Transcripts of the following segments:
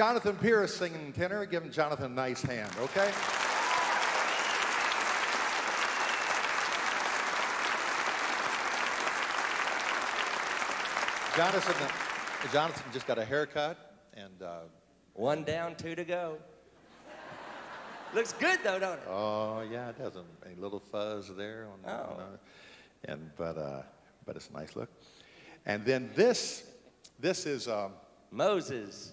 Jonathan Pierce singing tenor. Give him Jonathan a nice hand, okay? Jonathan, uh, Jonathan just got a haircut, and uh, One down, two to go. Looks good though, don't it? oh yeah, it doesn't a little fuzz there on, the- Oh. on the- and but uh, but it's a nice look. And then this this is um, Moses.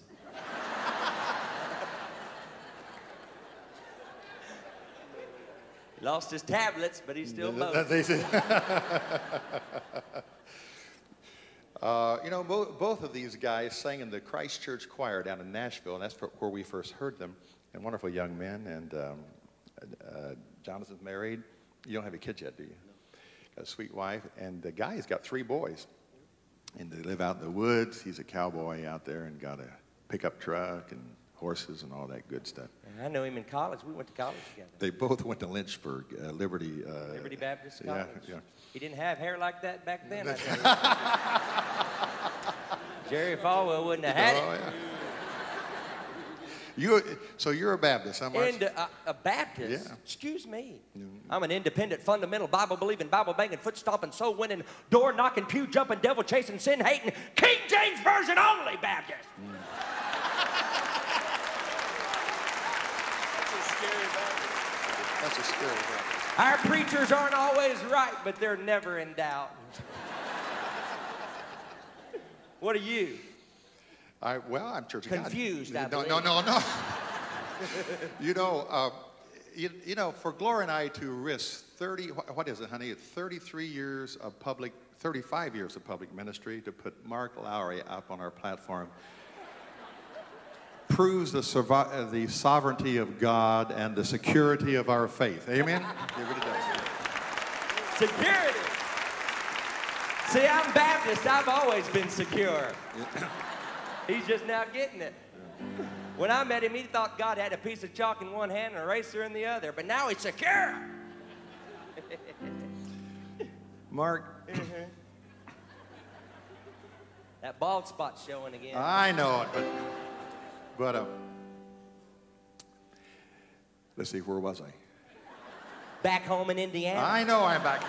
He lost his tablets, but he's still Moses. Uh, you know, bo- both of these guys sang in the Christ Church choir down in Nashville, and that's where- where we first heard them. And wonderful young men. And um, uh, Jonathan's married. You don't have a kid yet, do you? Got a sweet wife. And the guy's got three boys. And they live out in the woods. He's a cowboy out there and got a pickup truck and horses and all that good stuff. And I know him in college. We went to college together. They both went to Lynchburg, uh, Liberty. Uh, Liberty Baptist College. yeah. yeah. He didn't have hair like that back then. I. Jerry Falwell wouldn't have had Oh, it. yeah. You, so you're a Baptist, I'm And uh, a Baptist, Yeah. excuse me. I'm an independent, fundamental, Bible believing, Bible banging, foot stomping, soul winning, door knocking, pew jumping, devil chasing, sin hating, King James Version only Baptist. That's a scary Baptist. Our preachers aren't always right, but they're never in doubt. what are you? I, well, I'm Church of Confused, I God. No, no, no, no. you know, uh, you, you know, for Gloria and I to risk 30, what is it, honey? 33 years of public, 35 years of public ministry to put Mark Lowry up on our platform proves the, uh, the sovereignty of God and the security of our faith. Amen? it really does. Security. See, I'm Baptist. I've always been secure. He's just now getting it. When I met him, he thought God had a piece of chalk in one hand and a eraser in the other, but now he's secure. Mark, That bald spot's showing again. I know it, but, but uh, let's see, where was I? Back home in Indiana. I know I'm back.